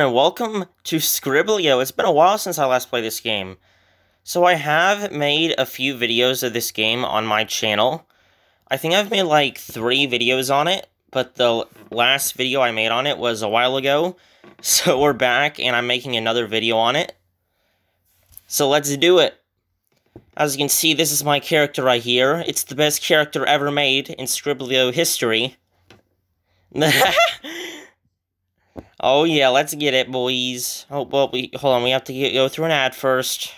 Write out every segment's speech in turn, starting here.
and welcome to Skribbl.io. It's been a while since I last played this game. So I have made a few videos of this game on my channel. I think I've made like three videos on it, but the last video I made on it was a while ago. So we're back and I'm making another video on it. So let's do it. As you can see, this is my character right here. It's the best character ever made in Skribbl.io history. oh yeah, let's get it, boys. Oh, well, we, hold on, we have to get, go through an ad first.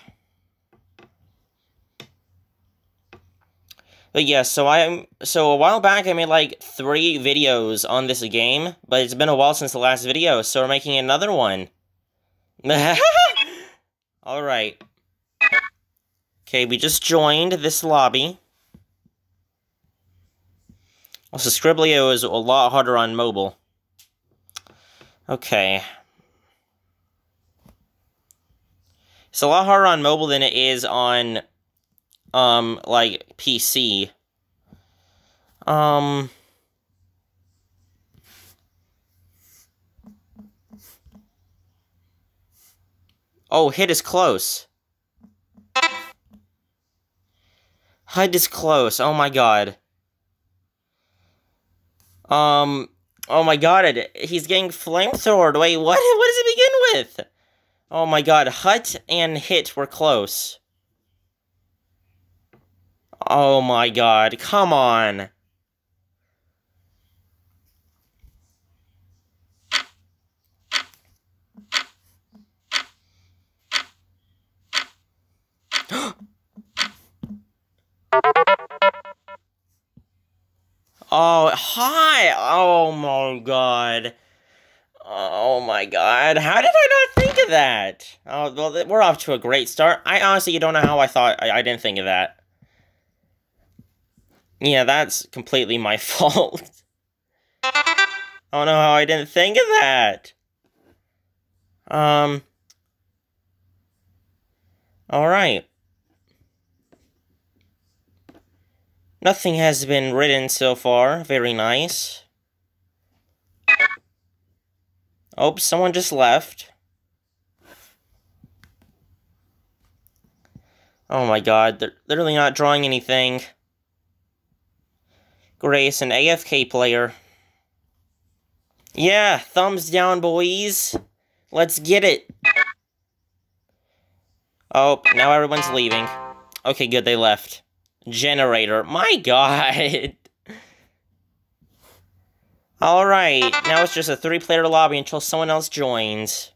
But yeah, so I'm so a while back I made like three videos on this game, but it's been a while since the last video, so we're making another one. Alright. Okay, we just joined this lobby. Also, Skribbl.io is a lot harder on mobile. Okay. It's a lot harder on mobile than it is on, um, like, PC. Um... Oh, hit is close. HUD is close. Oh my god. Um, oh my god, he's getting flamethrowered. Wait, what? What does it begin with? Oh my god, Hut and Hit were close. Oh my god, come on. Oh, hi! Oh my god. Oh my god. How did I not think of that? Oh, well, we're off to a great start. I honestly don't know how I thought I, I didn't think of that. Yeah, that's completely my fault. I don't know how I didn't think of that. Um. Alright. Nothing has been written so far. Very nice. Oh, someone just left. Oh my god, they're literally not drawing anything. Grace, an AFK player. Yeah, thumbs down, boys. Let's get it. Oh, now everyone's leaving. Okay, good, they left generator. My god. Alright, now it's just a three-player lobby until someone else joins.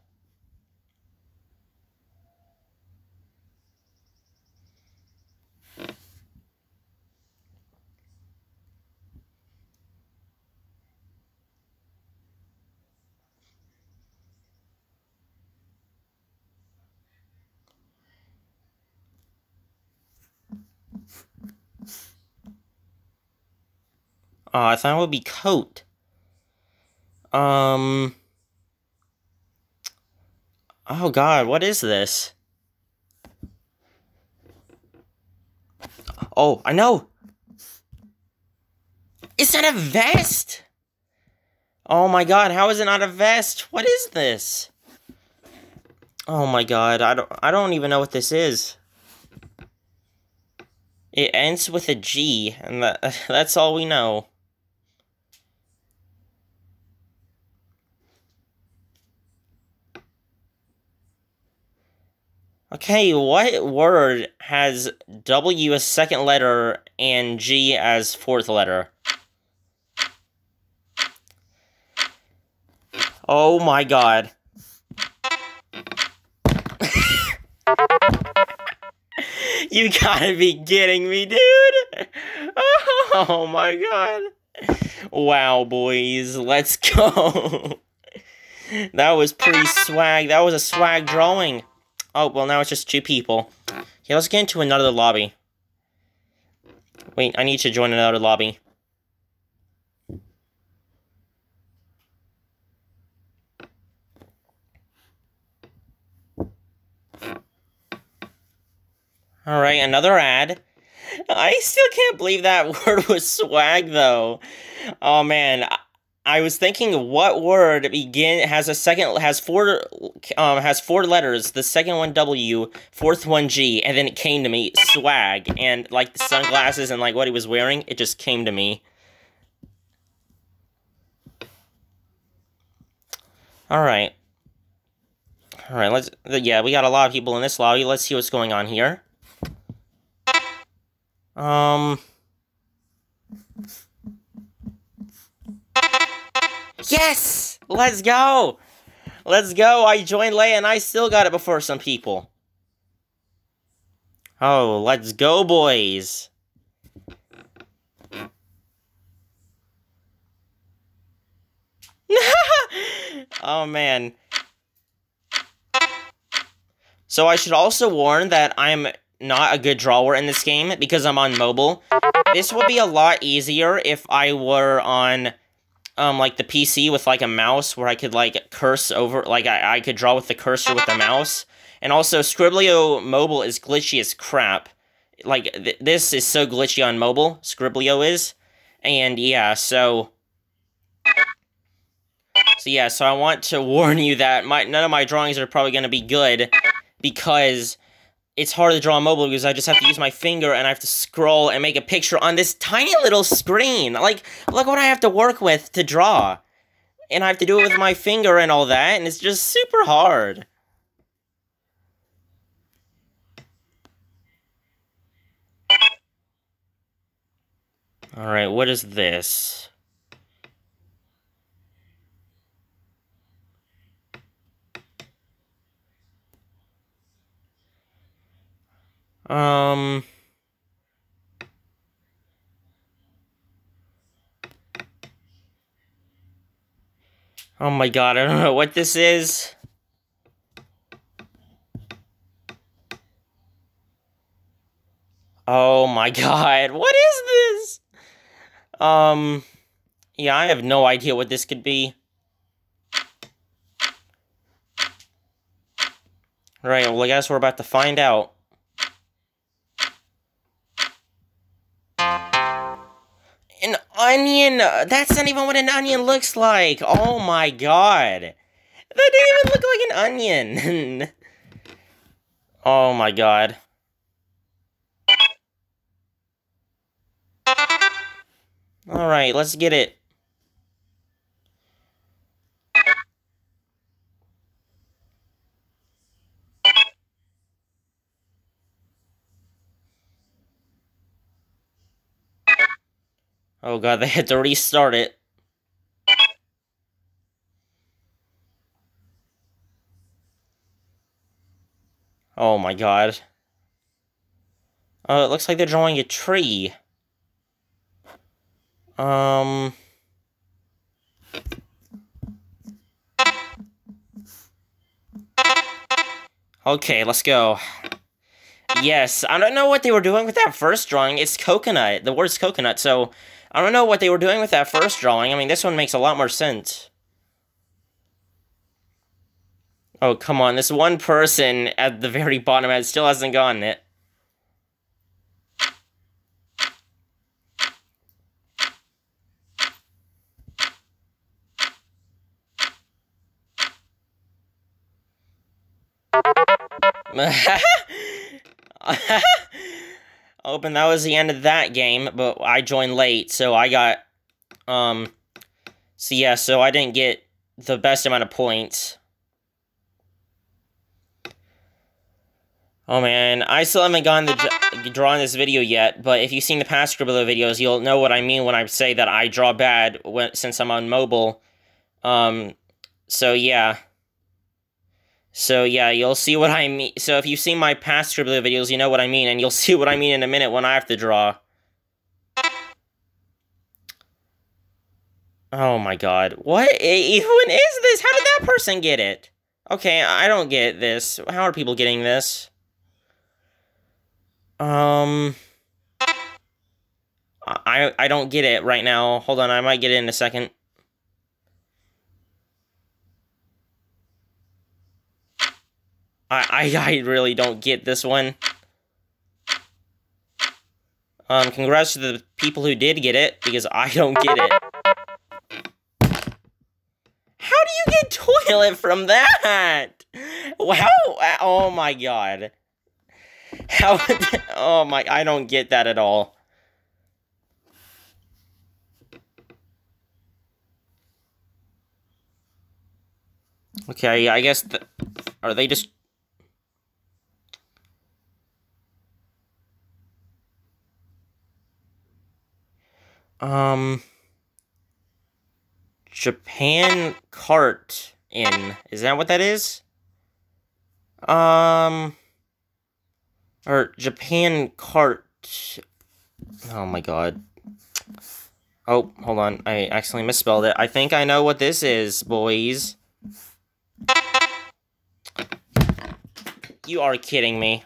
I thought it would be coat. Um. Oh god, what is this? Oh, I know! Is that a vest? Oh my god, how is it not a vest? What is this? Oh my god, I don't I don't even know what this is. It ends with a G, and that, that's all we know. Okay, what word has W as second letter and G as fourth letter? Oh my god. you gotta be kidding me, dude! Oh my god. Wow, boys, let's go. that was pretty swag. That was a swag drawing. Oh, well, now it's just two people. Okay, let's get into another lobby. Wait, I need to join another lobby. Alright, another ad. I still can't believe that word was swag, though. Oh, man. I was thinking what word begin has a second has four um has four letters. The second one W, fourth one G, and then it came to me swag and like the sunglasses and like what he was wearing. It just came to me. All right. All right, let's yeah, we got a lot of people in this lobby. Let's see what's going on here. Um Yes! Let's go! Let's go! I joined late and I still got it before some people. Oh, let's go, boys! oh, man. So I should also warn that I'm not a good drawer in this game because I'm on mobile. This would be a lot easier if I were on um like the PC with like a mouse where I could like curse over like I, I could draw with the cursor with the mouse. And also Skribbl.io mobile is glitchy as crap. Like th this is so glitchy on mobile, Skribbl.io is. And yeah, so So yeah, so I want to warn you that my none of my drawings are probably going to be good because it's hard to draw mobile because I just have to use my finger and I have to scroll and make a picture on this tiny little screen. Like, look what I have to work with to draw. And I have to do it with my finger and all that, and it's just super hard. Alright, what is this? Um... Oh my god, I don't know what this is. Oh my god, what is this? Um, yeah, I have no idea what this could be. Right, well, I guess we're about to find out. Onion? That's not even what an onion looks like. Oh my god. That didn't even look like an onion. oh my god. Alright, let's get it. Oh god, they had to restart it. Oh my god. Oh, it looks like they're drawing a tree. Um... Okay, let's go. Yes, I don't know what they were doing with that first drawing. It's coconut. The word's coconut, so I don't know what they were doing with that first drawing. I mean, this one makes a lot more sense. Oh, come on. This one person at the very bottom it still hasn't gotten it. Open, that was the end of that game, but I joined late, so I got, um, so yeah, so I didn't get the best amount of points. Oh man, I still haven't gotten the drawing this video yet, but if you've seen the past Skribbl.io videos, you'll know what I mean when I say that I draw bad when, since I'm on mobile. Um, so yeah. So yeah, you'll see what I mean. So if you've seen my past Skribbl.io videos, you know what I mean, and you'll see what I mean in a minute when I have to draw. Oh my god. What even is this? How did that person get it? Okay, I don't get this. How are people getting this? Um... I, I don't get it right now. Hold on, I might get it in a second. I, I, I really don't get this one. Um, congrats to the people who did get it, because I don't get it. How do you get toilet from that? Wow. Oh my god. How? Oh my, I don't get that at all. Okay, I guess, th are they just... Um... Japan cart in. Is that what that is? Um... Or Japan cart... Oh my god. Oh, hold on. I accidentally misspelled it. I think I know what this is, boys. You are kidding me.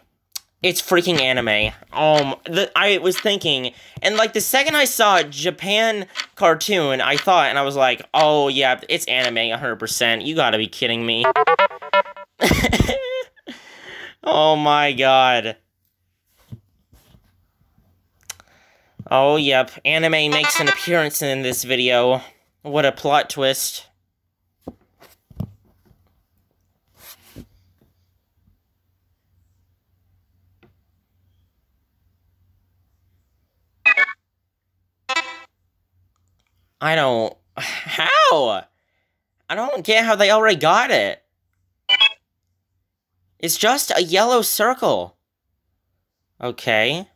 It's freaking anime. Um, the, I was thinking, and like the second I saw Japan cartoon, I thought, and I was like, oh yeah, it's anime 100%. You gotta be kidding me. oh my god. Oh yep, anime makes an appearance in this video. What a plot twist. I don't... How? I don't get how they already got it. It's just a yellow circle. Okay.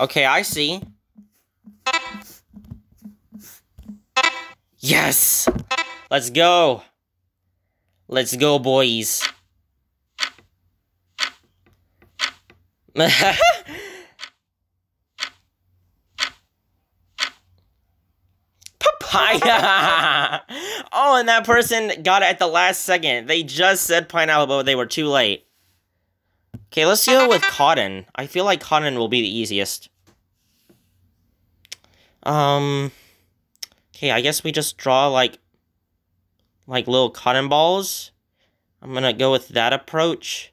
Okay, I see. Yes! Let's go! Let's go, boys. Papaya! oh, and that person got it at the last second. They just said pineapple, but they were too late. Okay, let's go with cotton. I feel like cotton will be the easiest. Um... Okay, I guess we just draw, like... Like, little cotton balls. I'm gonna go with that approach.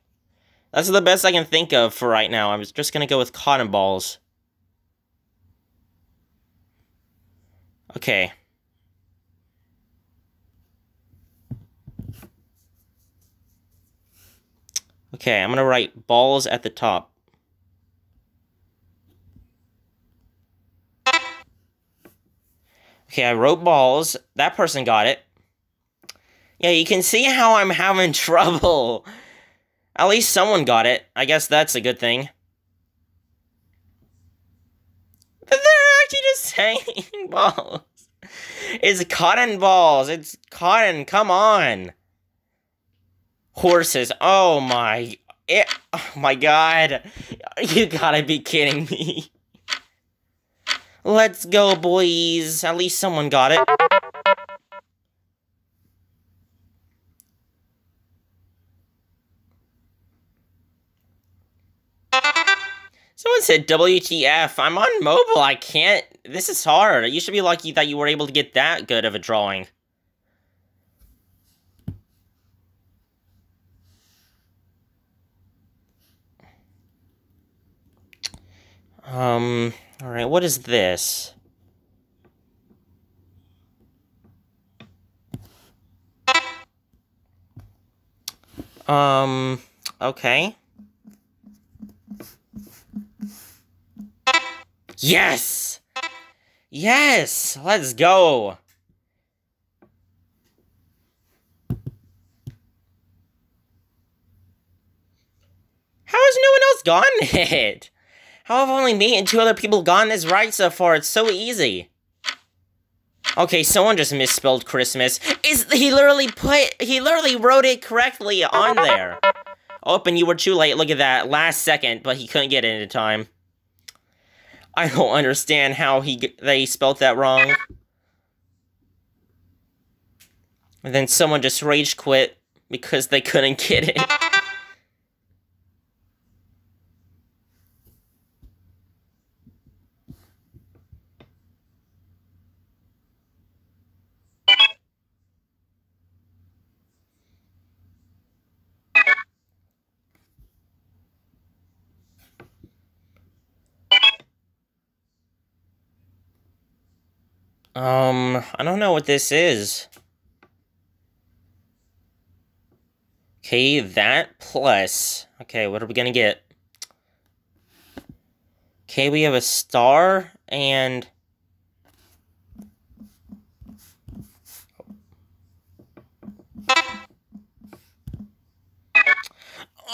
That's the best I can think of for right now. I'm just gonna go with cotton balls. Okay. Okay, I'm gonna write balls at the top. Okay, I wrote balls. That person got it. Yeah, you can see how I'm having trouble. At least someone got it. I guess that's a good thing. They're actually just saying balls. It's cotton balls. It's cotton. Come on horses. Oh my, it, oh my god. You gotta be kidding me. Let's go, boys. At least someone got it. Someone said WTF. I'm on mobile. I can't. This is hard. You should be lucky that you were able to get that good of a drawing. Um, alright, what is this? Um, okay. Yes! Yes! Let's go! How has no one else gotten it? How have only me and two other people gotten this right so far? It's so easy. Okay, someone just misspelled Christmas. Is he literally put he literally wrote it correctly on there. Oh, and you were too late. Look at that. Last second, but he couldn't get it in time. I don't understand how he they spelled that wrong. And then someone just rage quit because they couldn't get it. Um, I don't know what this is. Okay, that plus... Okay, what are we gonna get? Okay, we have a star and...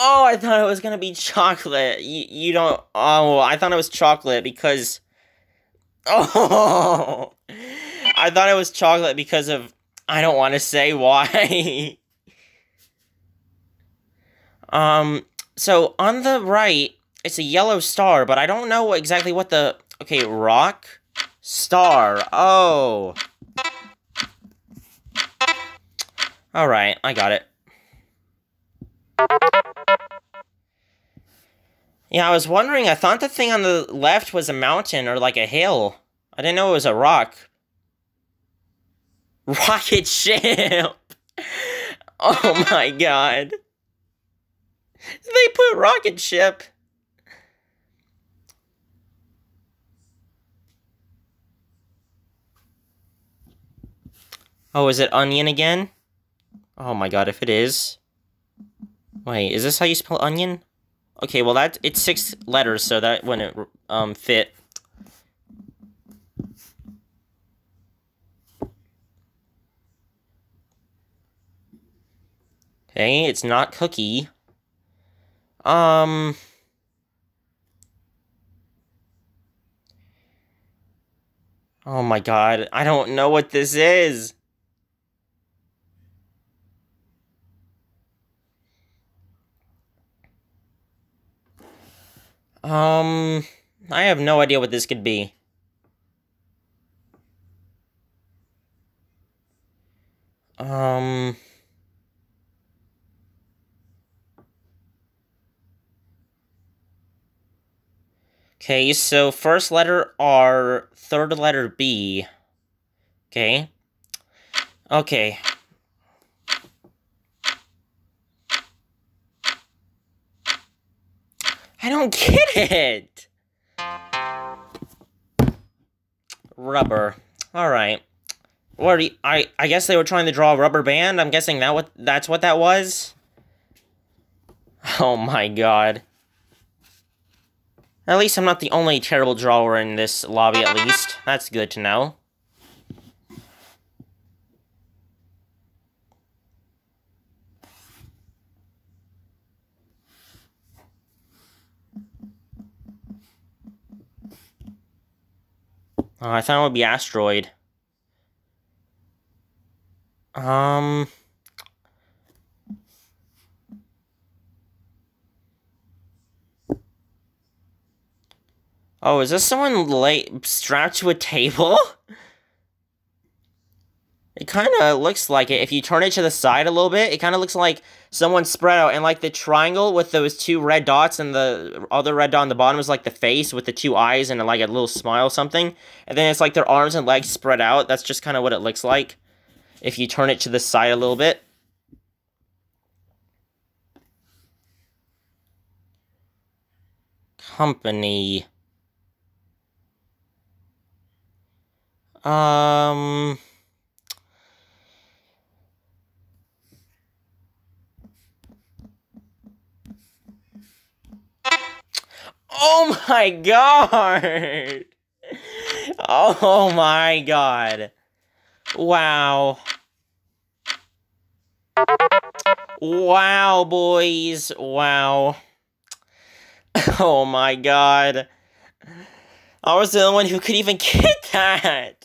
Oh, I thought it was gonna be chocolate. You, you don't... Oh, I thought it was chocolate because... Oh! I thought it was chocolate because of... I don't want to say why. um, so on the right, it's a yellow star, but I don't know exactly what the... Okay, rock, star. Oh. Alright, I got it. Yeah, I was wondering, I thought the thing on the left was a mountain or like a hill. I didn't know it was a rock. Rocket ship! Oh my god. They put rocket ship. Oh, is it onion again? Oh my god, if it is... Wait, is this how you spell onion? Okay, well that it's six letters, so that wouldn't um fit. Okay, it's not cookie. Um... Oh my god, I don't know what this is. Um, I have no idea what this could be. Um... Okay, so first letter R, third letter B. Okay. Okay. I don't get it! Rubber. Alright. What you, I I guess they were trying to draw a rubber band. I'm guessing that what that's what that was. Oh my god. At least I'm not the only terrible drawer in this lobby, at least. That's good to know. Oh, I thought it would be asteroid. Um... Oh, is this someone lay strapped to a table? It kind of looks like it. If you turn it to the side a little bit, it kind of looks like someone spread out. And like the triangle with those two red dots and the other red dot on the bottom is like the face with the two eyes and like a little smile something. And then it's like their arms and legs spread out. That's just kind of what it looks like. If you turn it to the side a little bit. Company. Um... Oh my god! Oh my god. Wow. Wow, boys. Wow. Oh my god. I was the only one who could even get that.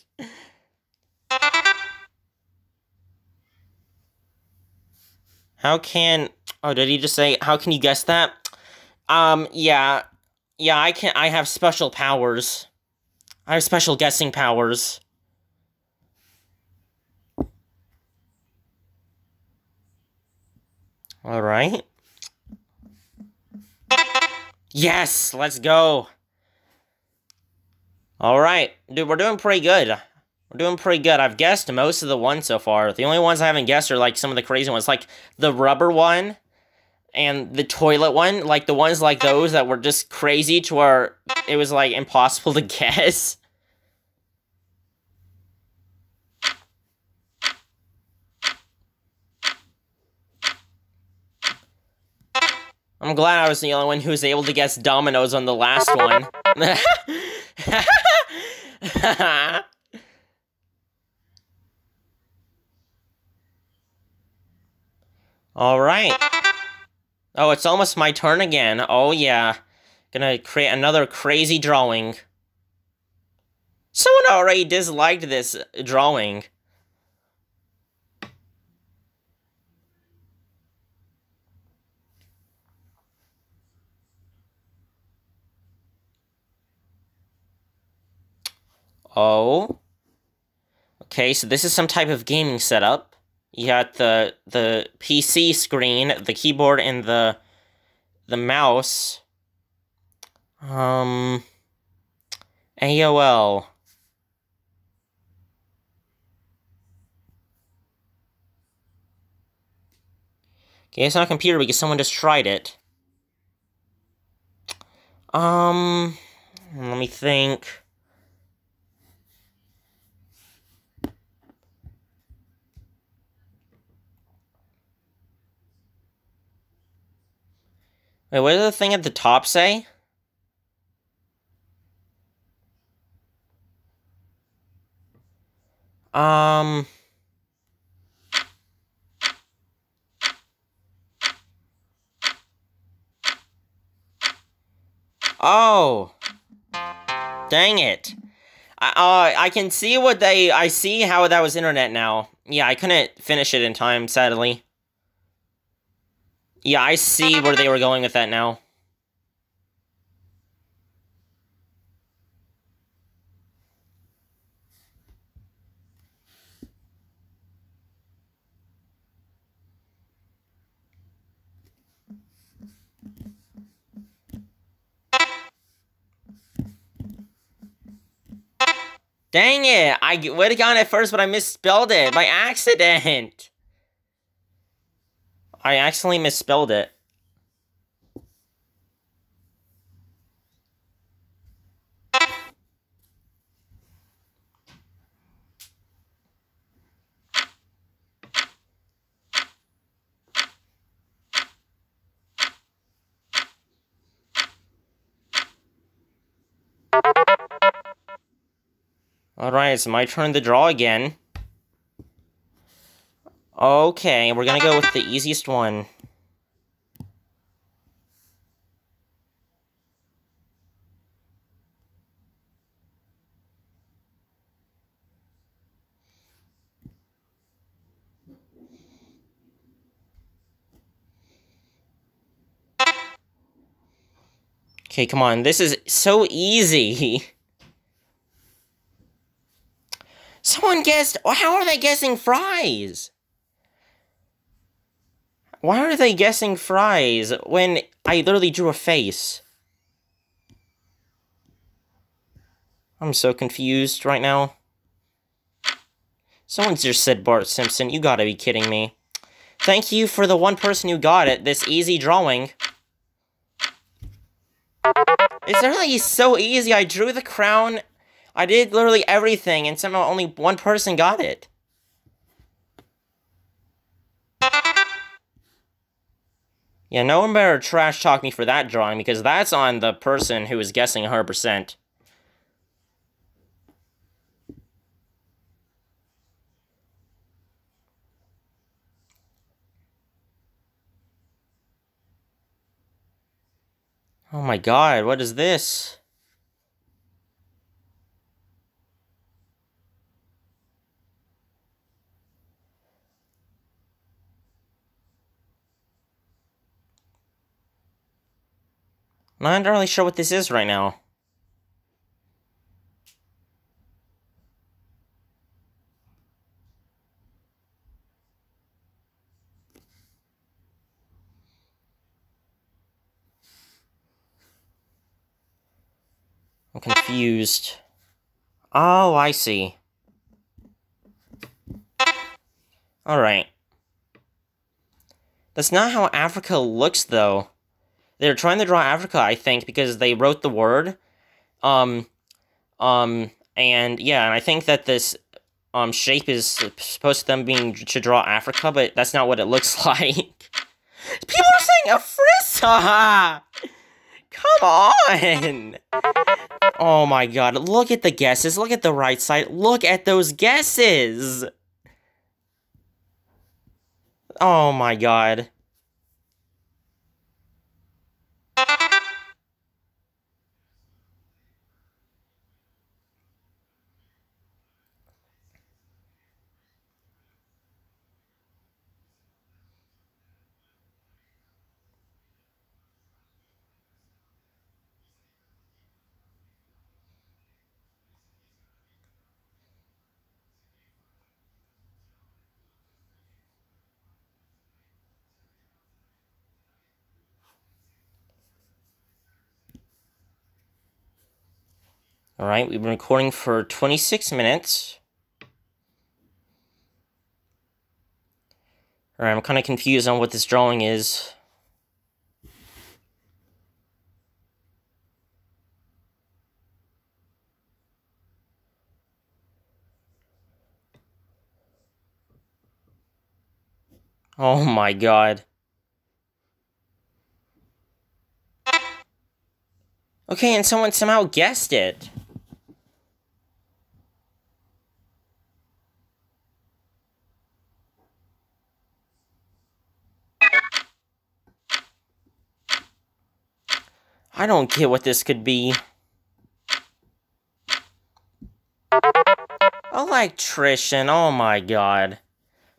How can... Oh, did he just say, how can you guess that? Um, yeah. Yeah, I can I have special powers. I have special guessing powers. Alright. Yes! Let's go! Alright. Dude, we're doing pretty good. We're doing pretty good. I've guessed most of the ones so far. The only ones I haven't guessed are like some of the crazy ones. Like the rubber one and the toilet one. Like the ones like those that were just crazy to where it was like impossible to guess. I'm glad I was the only one who was able to guess dominoes on the last one. Alright. Oh, it's almost my turn again. Oh, yeah. Gonna create another crazy drawing. Someone already disliked this drawing. Oh. Okay, so this is some type of gaming setup. You got the the PC screen, the keyboard, and the the mouse. Um. AOL. Okay, it's not a computer because someone just tried it. Um, let me think. Wait, what does the thing at the top say? Um... Oh. Dang it. I, uh, I can see what they... I see how that was internet now. Yeah, I couldn't finish it in time, sadly. Yeah, I see where they were going with that now. Dang it! I would have gotten it first, but I misspelled it by accident. I accidentally misspelled it. Alright, it's my turn to draw again. Okay, we're gonna go with the easiest one. Okay, come on. This is so easy. Someone guessed... How are they guessing fries? Why are they guessing fries when I literally drew a face? I'm so confused right now. Someone just said Bart Simpson. You gotta be kidding me. Thank you for the one person who got it, this easy drawing. It's literally so easy. I drew the crown. I did literally everything, and somehow only one person got it. Yeah, no one better trash talk me for that drawing, because that's on the person who is guessing 100%. Oh my god, what is this? I'm not really sure what this is right now. I'm confused. Oh, I see. Alright. That's not how Africa looks, though. They're trying to draw Africa, I think, because they wrote the word. Um, um, and yeah, and I think that this um shape is supposed to them being to draw Africa, but that's not what it looks like. People are saying drawing a Frieza! Come on! Oh my god, look at the guesses. Look at the right side. Look at those guesses! Oh my god. All right, we've been recording for 26 minutes. All right, I'm kind of confused on what this drawing is. Oh my god. Okay, and someone somehow guessed it. I don't get what this could be. Electrician, oh my god.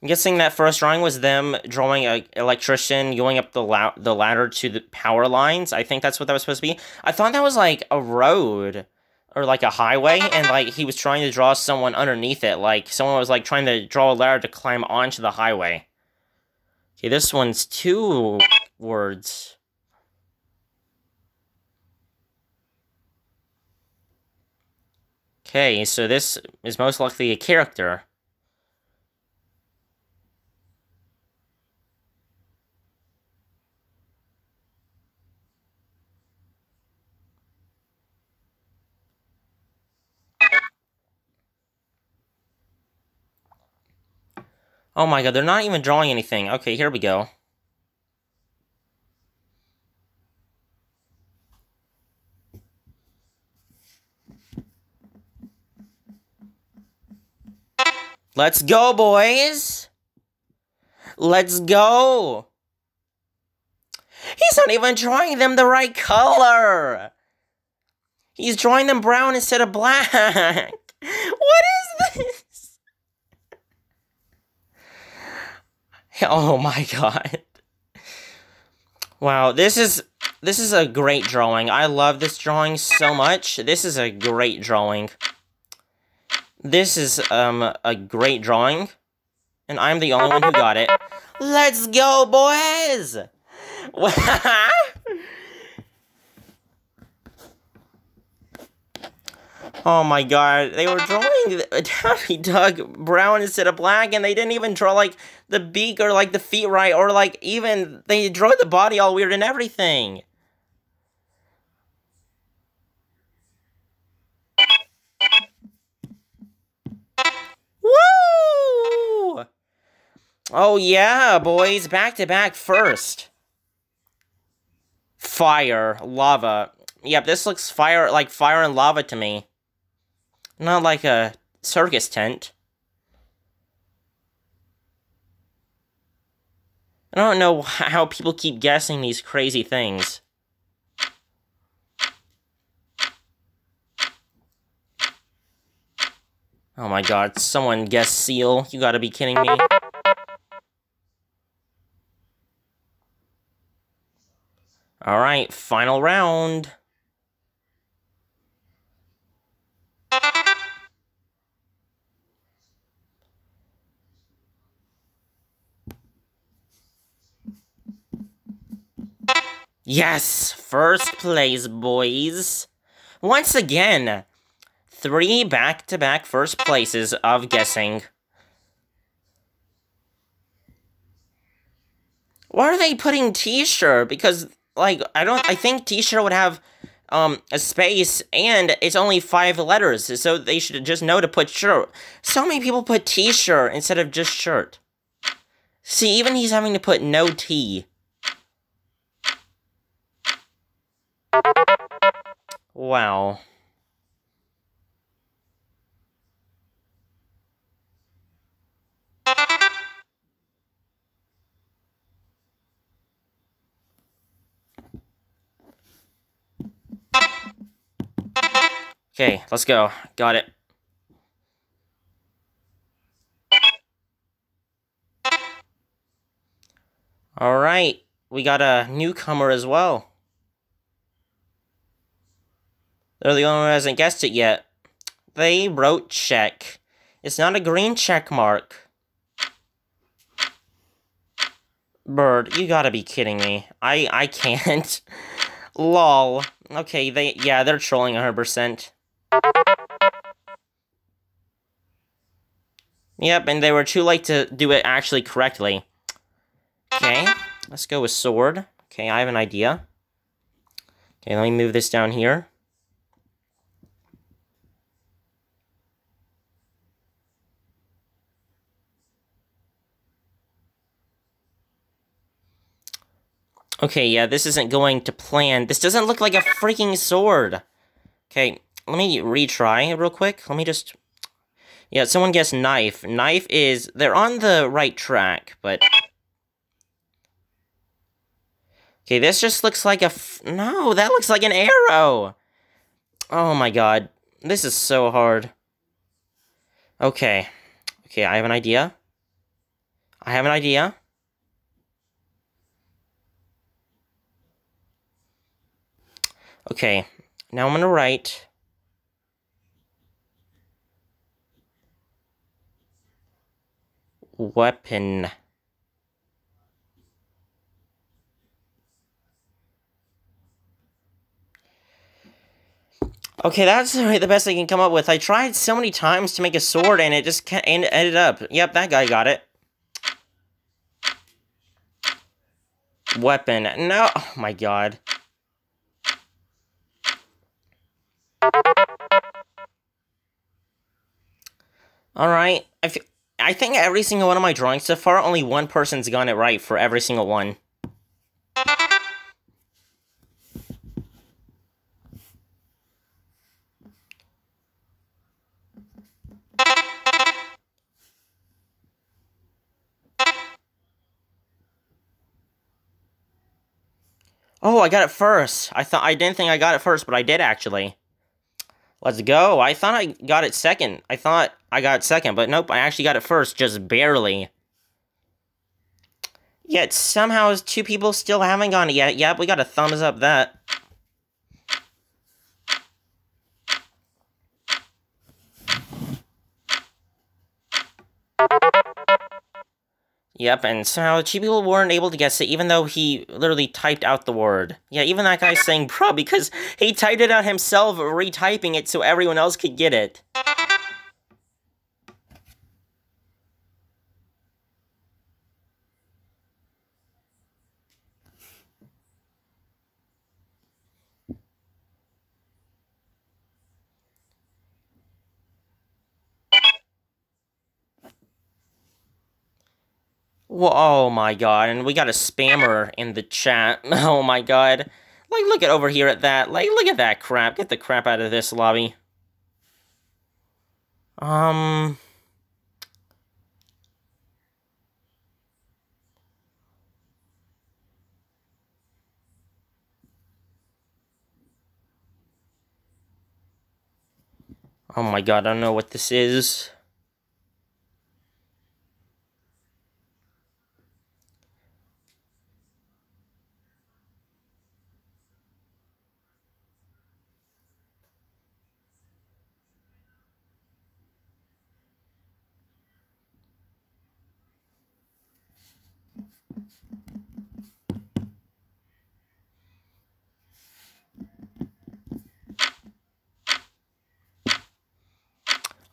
I'm guessing that first drawing was them drawing an electrician going up the la the ladder to the power lines. I think that's what that was supposed to be. I thought that was like a road or like a highway and like he was trying to draw someone underneath it. Like someone was like trying to draw a ladder to climb onto the highway. Okay, this one's two words. Okay, so this is most likely a character. Oh my god, they're not even drawing anything. Okay, here we go. Let's go, boys! Let's go! He's not even drawing them the right color! He's drawing them brown instead of black! What is this? Oh my god. Wow, this is this is a great drawing. I love this drawing so much. This is a great drawing. This is um a great drawing, and I'm the only one who got it. Let's go, boys! oh my god, they were drawing a Daffy Duck brown instead of black, and they didn't even draw like the beak or like the feet right, or like even they drew the body all weird and everything. Oh yeah, boys, back to back first. Fire, lava. Yep, this looks fire like fire and lava to me. Not like a circus tent. I don't know how people keep guessing these crazy things. Oh my god, someone guessed seal. You gotta be kidding me. Alright, final round. Yes, first place, boys. Once again, three back-to-back -back first places of guessing. Why are they putting t-shirt? Because, like I don't I think t-shirt would have um a space and it's only five letters, so they should just know to put shirt. So many people put t-shirt instead of just shirt. See, even he's having to put no T. Wow. Okay, let's go. Got it. Alright, we got a newcomer as well. They're the only one who hasn't guessed it yet. They wrote check. It's not a green check mark. Bird, you gotta be kidding me. I, I can't. Lol. Okay, they, yeah, they're trolling 100%. Yep, and they were too late to do it actually correctly. Okay, let's go with sword. Okay, I have an idea. Okay, let me move this down here. Okay, yeah, this isn't going to plan. This doesn't look like a freaking sword. Okay, let me retry real quick. Let me just... Yeah, someone guessed knife. Knife is... They're on the right track, but... Okay, this just looks like a... no, that looks like an arrow! Oh my god. This is so hard. Okay. Okay, I have an idea. I have an idea. Okay, now I'm gonna write weapon. Okay, that's the best I can come up with. I tried so many times to make a sword, and it just ended up. Yep, that guy got it. Weapon. No. Oh, my God. Alright. I, I think every single one of my drawings so far, only one person's gotten it right for every single one. Oh, I got it first. I thought I didn't think I got it first, but I did actually. Let's go. I thought I got it second. I thought I got second, but nope, I actually got it first, just barely. Yet somehow two people still haven't gone yet. Yep, we got a thumbs up that. Yep, and somehow people weren't able to guess it, even though he literally typed out the word. Yeah, even that guy's saying bro because he typed it out himself, retyping it so everyone else could get it. Whoa, oh my god, and we got a spammer in the chat. Oh my god. Like, look at over here at that. Like, look at that crap. Get the crap out of this lobby. Um... Oh my god, I don't know what this is.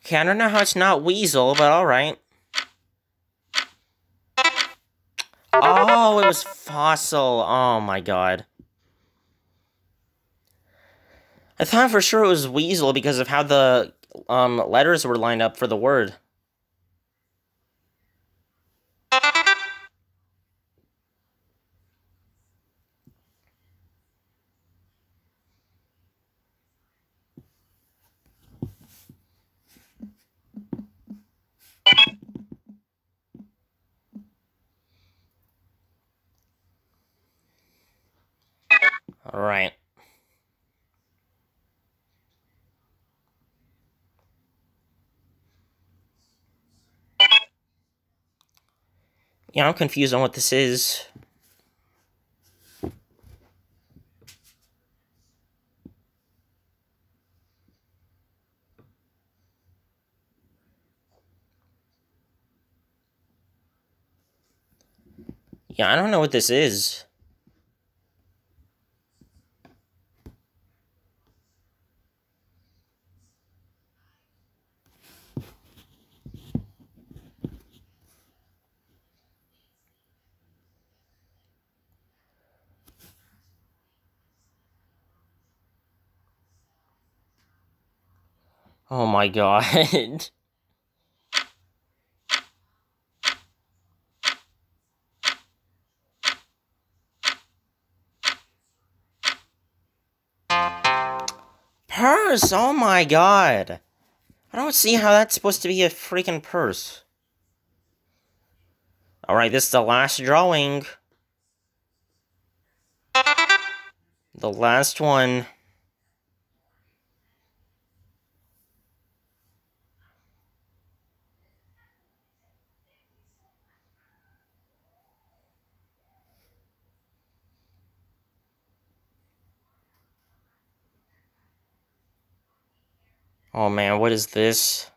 Okay, I don't know how it's not Weasel, but alright. Oh, it was Fossil. Oh my god. I thought for sure it was Weasel because of how the um, letters were lined up for the word. Yeah, I'm confused on what this is. Yeah, I don't know what this is. Oh my god. purse! Oh my god! I don't see how that's supposed to be a freaking purse. Alright, this is the last drawing. The last one. Oh man, what is this?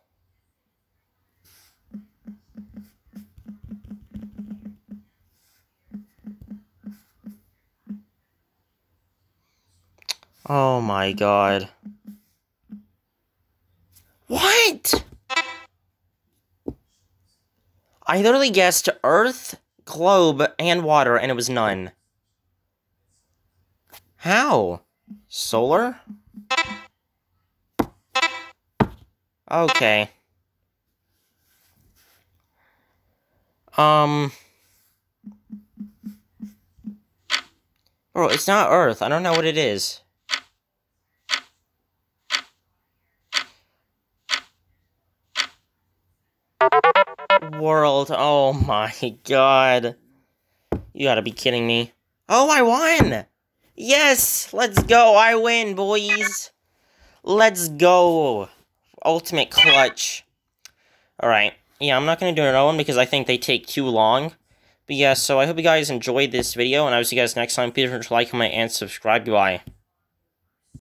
Oh my god. What? I literally guessed Earth, globe, and water, and it was none. How? Solar? Okay. Um... Bro, it's not Earth. I don't know what it is. World. Oh my god. You gotta be kidding me. Oh, I won! Yes! Let's go! I win, boys! Let's go! Ultimate clutch. Alright. Yeah, I'm not going to do another one because I think they take too long. But yeah, so I hope you guys enjoyed this video, and I will see you guys next time. Please remember to like, comment, and subscribe. Goodbye.